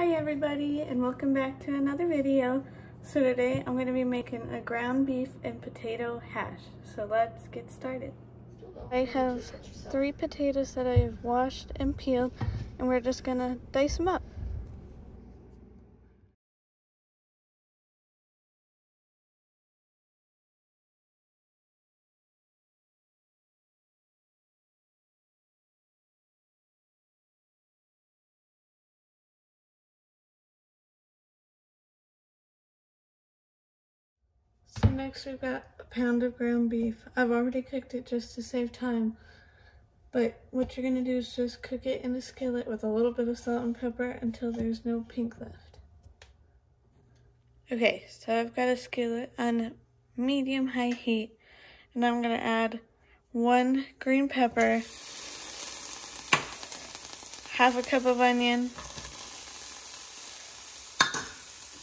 Hi everybody and welcome back to another video. So today I'm going to be making a ground beef and potato hash. So let's get started. I have three potatoes that I've washed and peeled and we're just going to dice them up. Next we've got a pound of ground beef. I've already cooked it just to save time. But what you're gonna do is just cook it in a skillet with a little bit of salt and pepper until there's no pink left. Okay, so I've got a skillet on medium high heat and I'm gonna add one green pepper, half a cup of onion,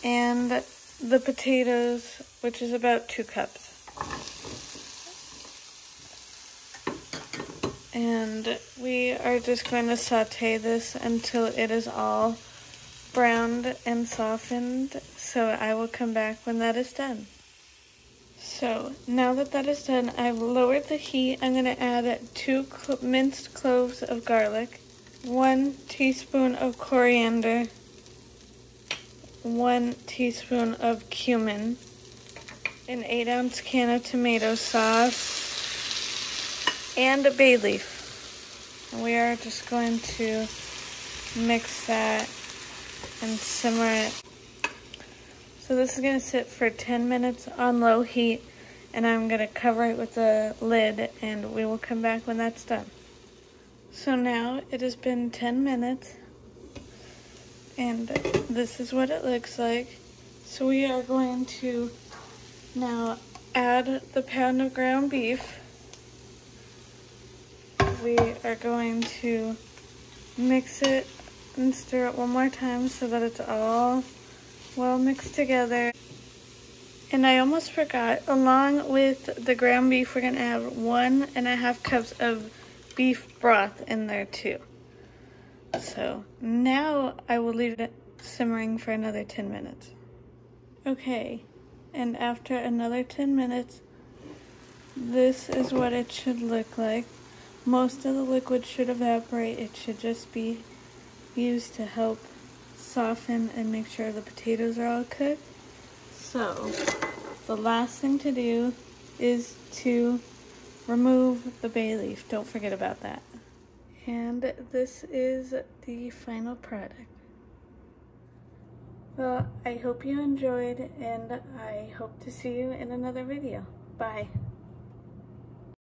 and the potatoes, which is about two cups. And we are just going to saute this until it is all browned and softened. So I will come back when that is done. So now that that is done, I've lowered the heat. I'm going to add two cl minced cloves of garlic, one teaspoon of coriander, one teaspoon of cumin, an 8 ounce can of tomato sauce, and a bay leaf. And we are just going to mix that and simmer it. So this is going to sit for 10 minutes on low heat and I'm going to cover it with a lid and we will come back when that's done. So now it has been 10 minutes and this is what it looks like. So we are going to now add the pound of ground beef. We are going to mix it and stir it one more time so that it's all well mixed together. And I almost forgot, along with the ground beef, we're gonna add one and a half cups of beef broth in there too. So now I will leave it simmering for another 10 minutes. Okay, and after another 10 minutes, this is what it should look like. Most of the liquid should evaporate. It should just be used to help soften and make sure the potatoes are all cooked. So, the last thing to do is to remove the bay leaf. Don't forget about that. And this is the final product. Well, I hope you enjoyed and I hope to see you in another video. Bye.